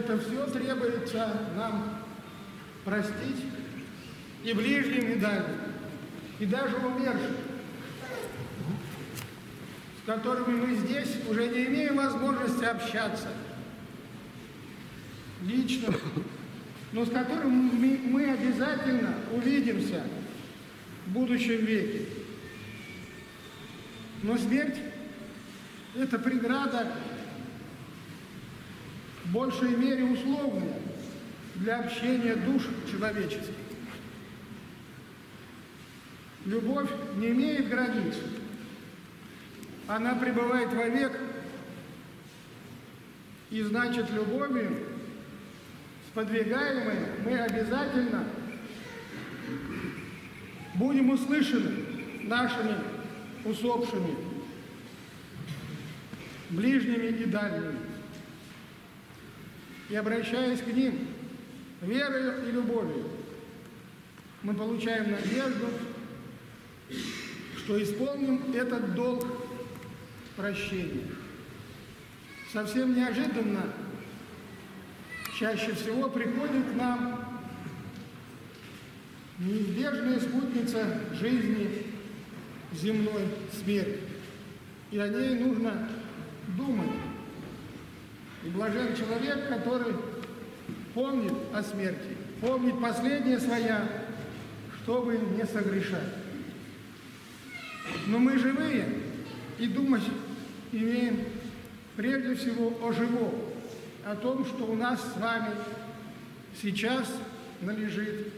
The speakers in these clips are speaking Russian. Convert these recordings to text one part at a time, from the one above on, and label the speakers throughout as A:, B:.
A: Это все требуется нам простить и ближним, и дальним, и даже умершим, с которыми мы здесь уже не имеем возможности общаться лично, но с которыми мы обязательно увидимся в будущем веке. Но смерть – это преграда большей мере условная для общения душ человеческих. Любовь не имеет границ. Она пребывает вовек, и значит любовью, сподвигаемой, мы обязательно будем услышаны нашими усопшими, ближними и дальними. И обращаясь к ним верою и любовью, мы получаем надежду, что исполним этот долг прощения. Совсем неожиданно, чаще всего приходит к нам неизбежная спутница жизни земной смерть. И о ней нужно думать. И блажен человек, который помнит о смерти, помнит последнее своя, чтобы не согрешать. Но мы живые и думать имеем прежде всего о живом, о том, что у нас с вами сейчас належит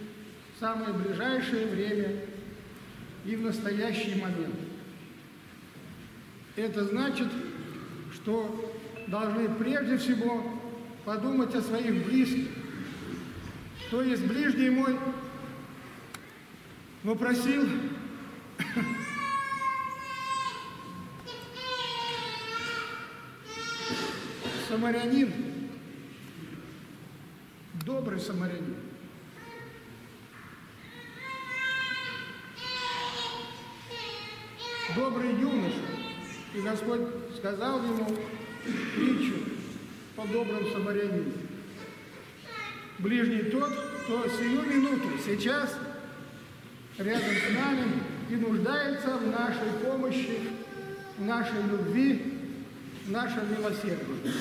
A: в самое ближайшее время и в настоящий момент. Это значит, что должны прежде всего подумать о своих близких. То есть ближний мой попросил самарянин, добрый самарянин, добрый юноша. И Господь сказал ему притчу по доброму самарянину. Ближний тот, кто сию минуту, сейчас рядом с нами и нуждается в нашей помощи, в нашей любви, в нашем милосердии.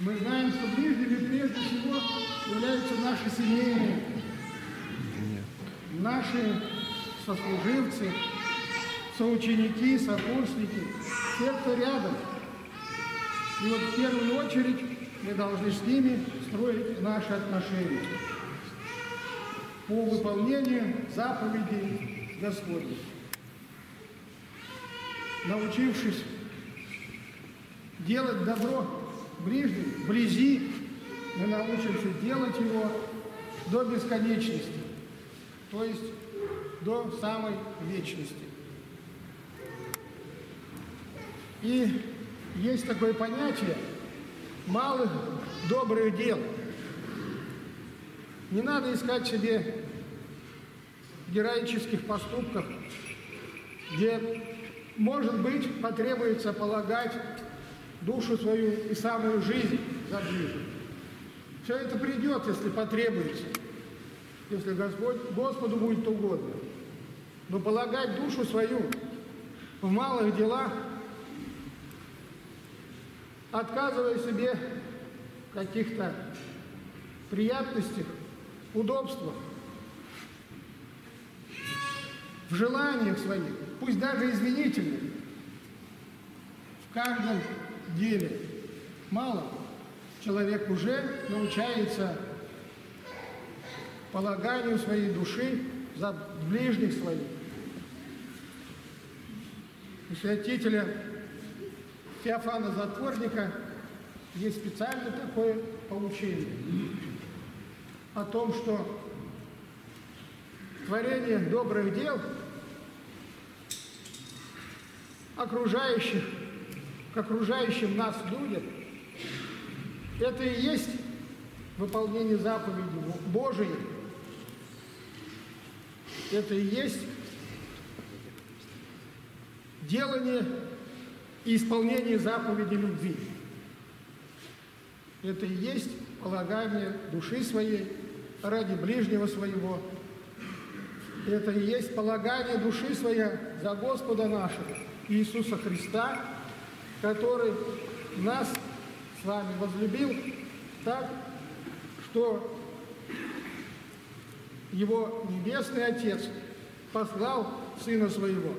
A: Мы знаем, что ближними прежде всего являются наши семейные, наши сослуживцы, соученики, сокурсники, те, кто рядом. И вот в первую очередь мы должны с ними строить наши отношения по выполнению заповедей Господних. Научившись делать добро ближним, вблизи, мы научимся делать его до бесконечности, то есть до самой вечности. И есть такое понятие малых добрых дел. Не надо искать себе героических поступков, где, может быть, потребуется полагать душу свою и самую жизнь за ближнего. Все это придет, если потребуется, если Господь, Господу будет угодно. Но полагать душу свою в малых делах, отказывая себе в каких-то приятностях, удобствах, в желаниях своих, пусть даже извинительных, в каждом деле мало, человек уже научается полаганию своей души за ближних своих. У святителя Феофана Затворника есть специально такое поучение о том, что творение добрых дел окружающих, к окружающим нас людям, это и есть выполнение заповедей Божией, это и есть делание и исполнение заповедей любви. Это и есть полагание души своей ради ближнего своего. Это и есть полагание души своей за Господа нашего, Иисуса Христа, который нас с вами возлюбил так, что его Небесный Отец послал Сына Своего,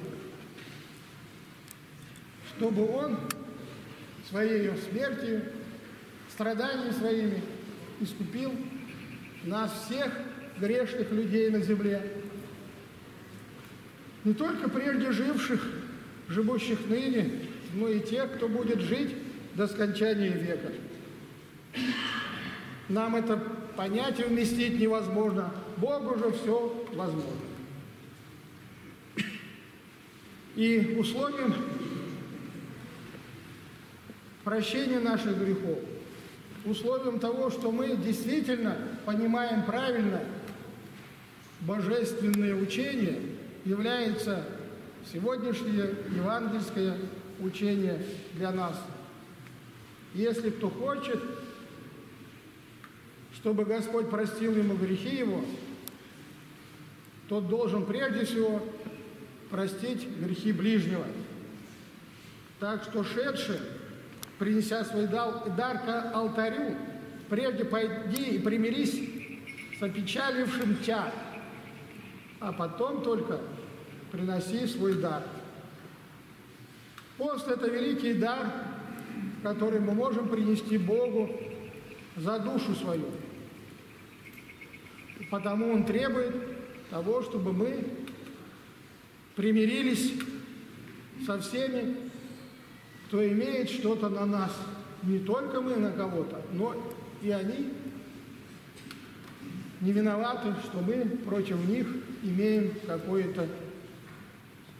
A: чтобы Он своей смертью, страданиями своими искупил нас всех, грешных людей на земле, не только прежде живших, живущих ныне, но и тех, кто будет жить до скончания века. Нам это понятие вместить невозможно. Богу же все возможно. И условием прощения наших грехов, условием того, что мы действительно понимаем правильно божественное учение, является сегодняшнее евангельское учение для нас. Если кто хочет, чтобы Господь простил ему грехи его, тот должен прежде всего простить грехи ближнего. Так что шедший, принеся свой дар, к алтарю, прежде пойди и примирись с опечалившим тебя, а потом только приноси свой дар. Пост – это великий дар, который мы можем принести Богу за душу свою. Потому Он требует того, чтобы мы примирились со всеми, кто имеет что-то на нас. Не только мы на кого-то, но и они не виноваты, что мы против них имеем какое-то,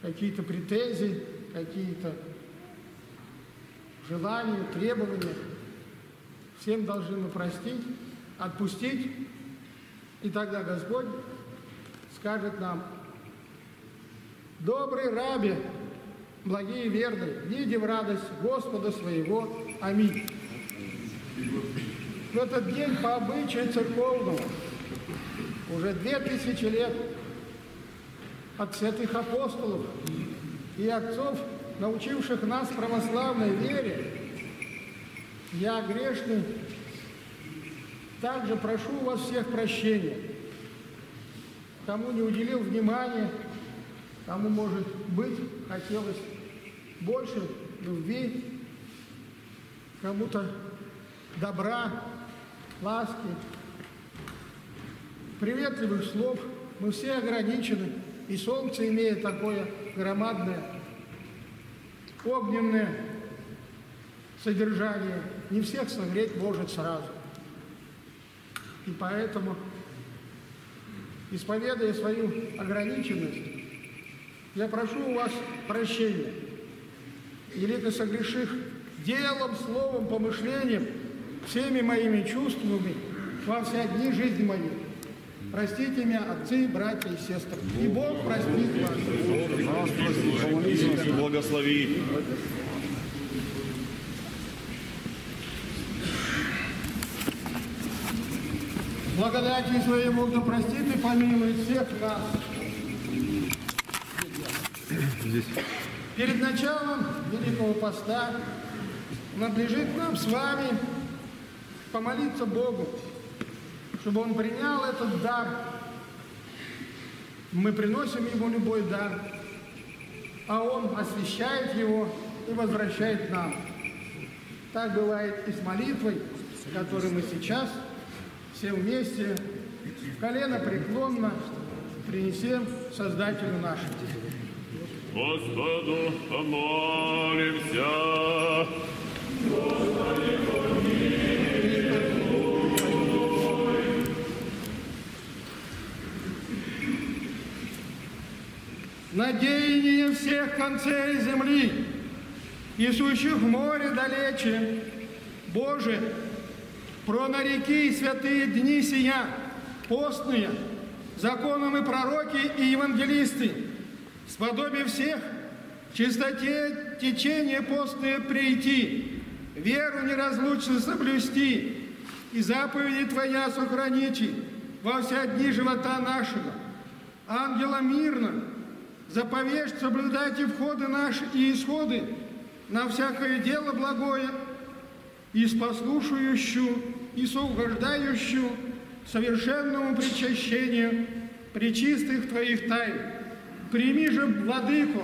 A: какие-то претензии, какие-то желания, требования. Всем должны мы простить, отпустить, и тогда Господь скажет нам, «Добрый рабе, благие и верный, види в радость Господа своего. Аминь». В этот день по обычаю церковному уже две тысячи лет от святых апостолов и отцов, научивших нас православной вере, я грешный, также прошу у вас всех прощения. Кому не уделил внимания, кому, может быть, хотелось больше любви, кому-то добра, ласки, приветливых слов. Мы все ограничены, и солнце имеет такое громадное, огненное содержание. Не всех согреть может сразу. И поэтому, исповедуя свою ограниченность, я прошу у вас прощения. Велико согрешив делом, словом, помышлением, всеми моими чувствами во все дни жизни моей. Простите меня, отцы, братья и сестры. И Бог простит
B: вас. Благослови.
A: Благодатью своей Бог да простит и помилует всех нас. Здесь. Перед началом Великого Поста надлежит нам с вами помолиться Богу, чтобы Он принял этот дар. Мы приносим Ему любой дар, а Он освещает его и возвращает нам. Так бывает и с молитвой, которой мы сейчас все вместе, колено преклонно принесем Создателю нашему.
B: Господу помолимся. Господи,
A: Надеяние всех концей земли, и сущих в море далече, Боже, про на реки и святые дни сия, постные, законом и пророки и евангелисты, сподобие всех чистоте течения постное прийти, веру неразлучно соблюсти и заповеди Твоя сохраните во все дни живота нашего. Ангела мирно, заповедь соблюдайте входы наши и исходы на всякое дело благое, и спослушающую, и соугождающую совершенному причащению причистых Твоих тайн. Прими же, Владыку,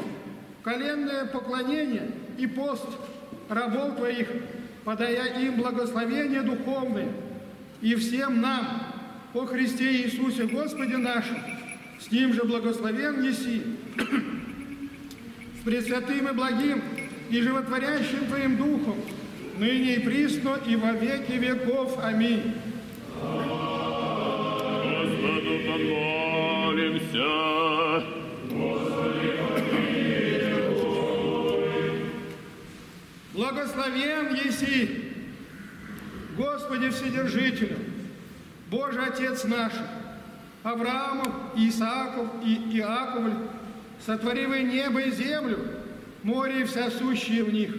A: коленное поклонение и пост рабов Твоих, подая им благословение духовное, и всем нам, по Христе Иисусе Господе нашим, с Ним же благословен еси, с Пресвятым и благим и животворящим Твоим Духом, ныне и присно, и во веки веков. Аминь.
B: Господу помолимся.
A: Благословен еси, Господи Вседержителю, Боже Отец наш, Авраамов, Исааков и Иаковль, сотворивый небо и землю, море и вся сущие в них,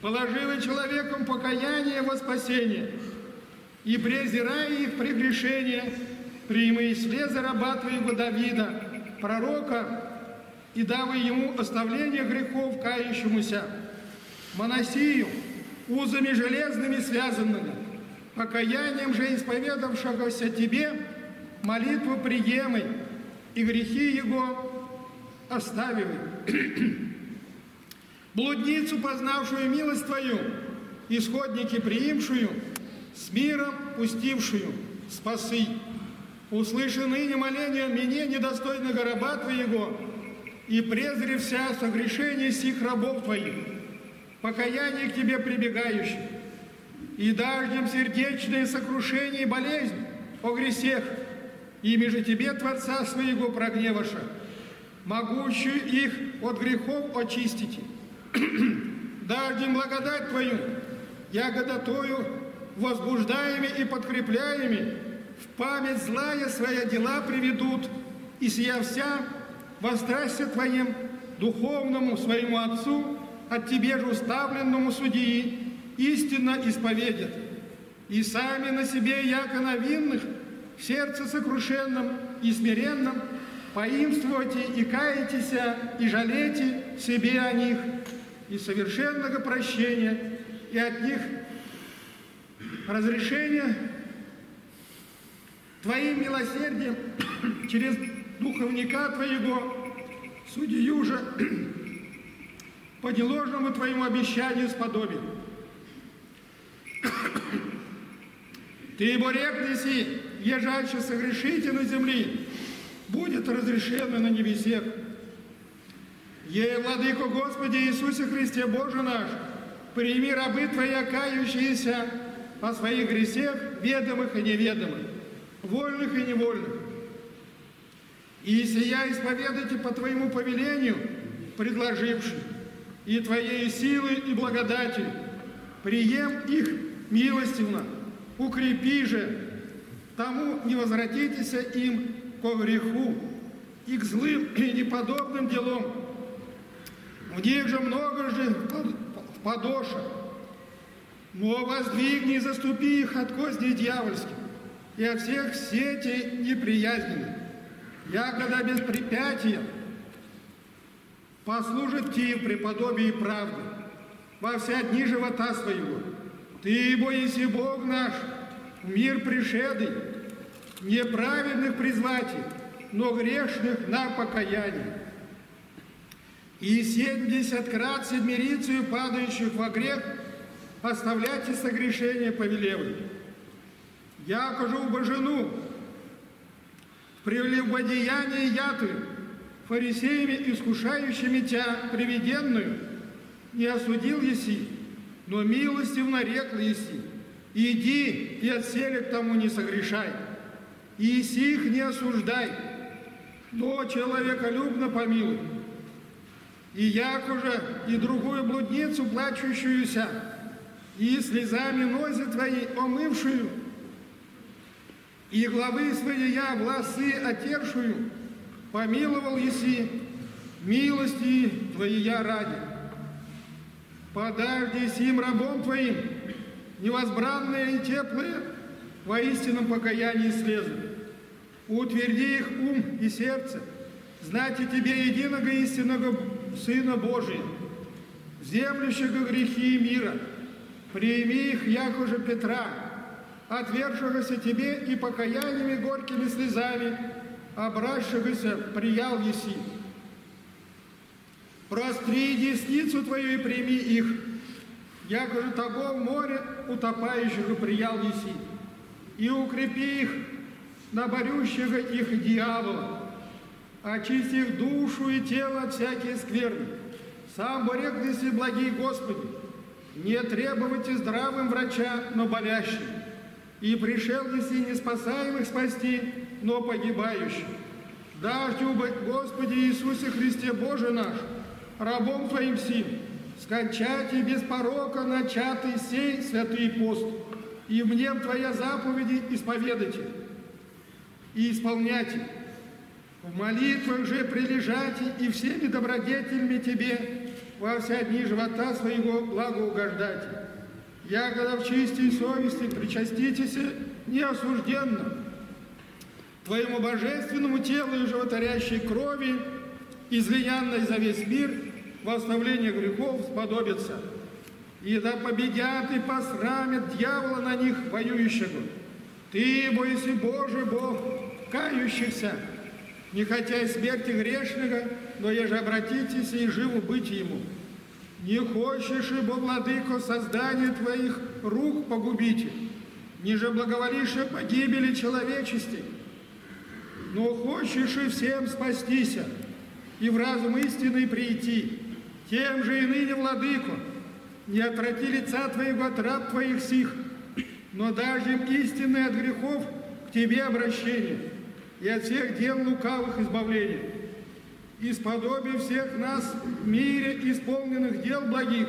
A: положивый человеком покаяние во спасение, и презирая их прегрешения, прими слезы раба твоего Давида, пророка, и давай ему оставление грехов кающемуся, Моносию, узами железными связанными, покаянием же исповедавшегося тебе, молитву приемой, и грехи его оставивай. Блудницу, познавшую милость твою, исходники приимшую, с миром пустившую, спасы. Услыши ныне моление мне, недостойного раба твоего, и презри вся согрешение сих рабов твоих, покаяние к тебе прибегающих, и дождем сердечное сокрушение и болезнь о гресех, ими же тебе, Творца своего, прогневаша, могущую их от грехов очистите. Дождем благодать Твою, ягодотою возбуждаеми и подкрепляеми, в память злая своя дела приведут, и сия вся во страсти Твоим духовному своему Отцу, от Тебе же уставленному судьи, истинно исповедят. И сами на себе, яко на винных, в сердце сокрушенном и смиренном, поимствуйте и каетеся, и жалейте себе о них, и совершенного прощения, и от них разрешения Твоим милосердием через духовника Твоего, судью же, по неложному Твоему обещанию сподобен. Ты, Борек, неси, ежальше согрешите на земли, будет разрешено на небесех. Ей, Владыко Господи Иисусе Христе, Боже наш, прими рабы Твои, кающиеся о своих гресех, ведомых и неведомых, вольных и невольных. И сия исповедайте по Твоему повелению, предложившим, и Твоей силы и благодати, прием их милостивно, укрепи же, тому не возвратитесь им ко греху и к злым и неподобным делам. В них же много же подоша, но воздвигни и заступи их от козней дьявольских и от всех сетей неприязненных, якогда без препятия послужит тебе в преподобии правды во все дни живота своего. Ты, боиси Бог наш, мир пришедый, неправедных призвати, но грешных на покаяние. И семьдесят крат седмирицию падающих во грех оставляйте согрешение повелевы. Яко же убожену в прелюбодеянии яты, фарисеями, искушающими тебя приведенную, не осудил еси, но милостив нарекл еси. Иди и отселе к тому не согрешай, и сих не осуждай, но человеколюбно помилуй. И як уже и другую блудницу, плачущуюся, и слезами нози твои омывшую, и главы свои я волосы отершую, помиловал еси, милости твои я ради. Подажди сим рабом твоим, невозбранные и теплые, во истинном покаянии слезы. Утверди их ум и сердце, знать и тебе единого истинного Сына Божия, землющего грехи мира, прими их, як уже Петра, отвергшегося тебе и покаяниями горькими слезами, обращегося приял еси. Простри десницу твою и прими их, якоже того море утопающего приял еси, и укрепи их на борющего их дьявола, очисти их душу и тело от всякие скверны. Сам борекнися, благий Господи, не требуйте здравым врача, но болящим, и пришел еси не спасаемых спасти, но погибающих. Дождю, Господи Иисусе Христе Боже наш, рабом Твоим сим, скончайте без порока начатый сей святый пост, и мне Твоя заповеди исповедайте и исполняйте. В молитвах же прилежайте и всеми добродетелями Тебе во все дни живота своего благоугождайте. Я, когда в чистой совести причаститесь неосужденно Твоему божественному телу и животворящей крови, излиянной за весь мир, в оставление грехов сподобится. И да победят и посрамят дьявола на них воюющего. Ты, бойся Боже, Бог, кающихся, не хотя и смерти грешного, но еже обратитесь и живу быть ему. Не хочешь, ибо, владыко, создание твоих рук погубите, ниже благоволишь погибели человечести, но хочешь и всем спастися, и в разум истины прийти, тем же и ныне, владыко, не отврати лица твоего от раб твоих сих, но даже им истинное от грехов к тебе обращение, и от всех дел лукавых избавления. Исподоби всех нас в мире исполненных дел благих,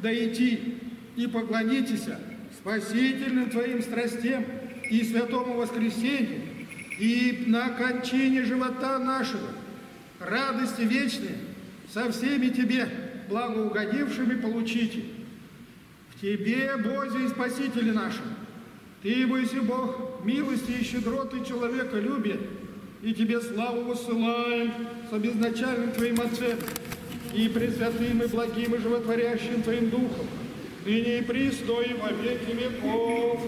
A: да идти и поклонитесь спасительным Твоим страстям и святому воскресению, и на кончине живота нашего, радости вечной, со всеми Тебе благоугодившими получите. В Тебе, Бозе и Спасителе нашим, Ты, бойся Бог, милости и щедроты человека любит, и Тебе славу высылаем с обезначальным Твоим Отцем и пресвятым и благим и животворящим Твоим Духом, ныне и присно и во веки веков.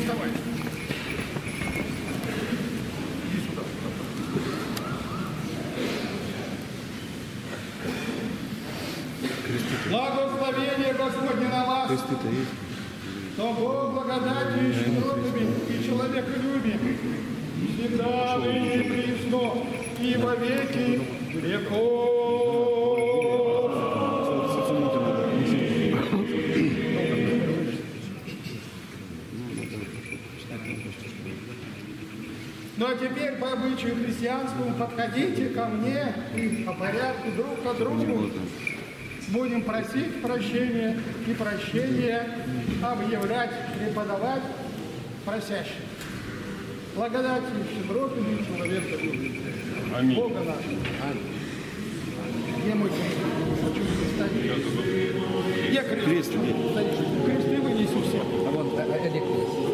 A: Вставай. Благословение Господне на вас,
C: есть?
A: то Бог благодатью и щедротами и человеколюбием всегда ныне и присно и во веки. Ну а теперь по обычаю христианскому подходите ко мне и по порядку друг к другу будем просить прощения и прощения объявлять, преподавать просящим. Благодать и щедроты человека любит.
B: Аминь.
A: Бога нашего. Где мой Хочу представить. Где крест?
C: Крест где?
A: Кресты вынесу все.
C: А вон, а, а, Олег.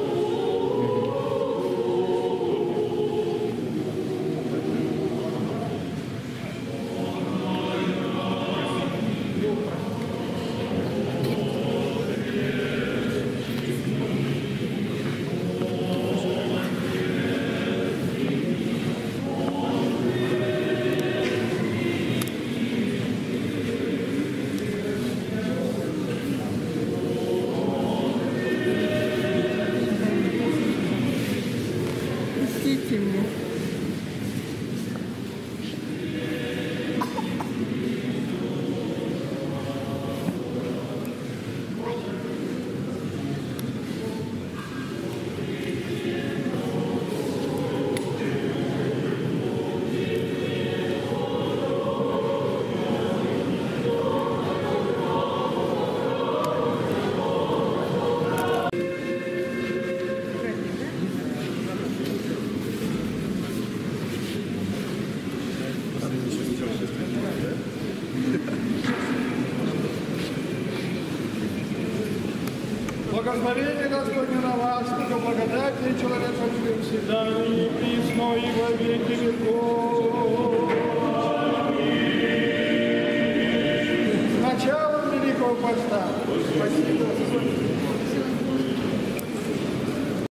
A: Благословение Господне на вас, Бога благодати и человеколюбия всегда и присно и во веки веков.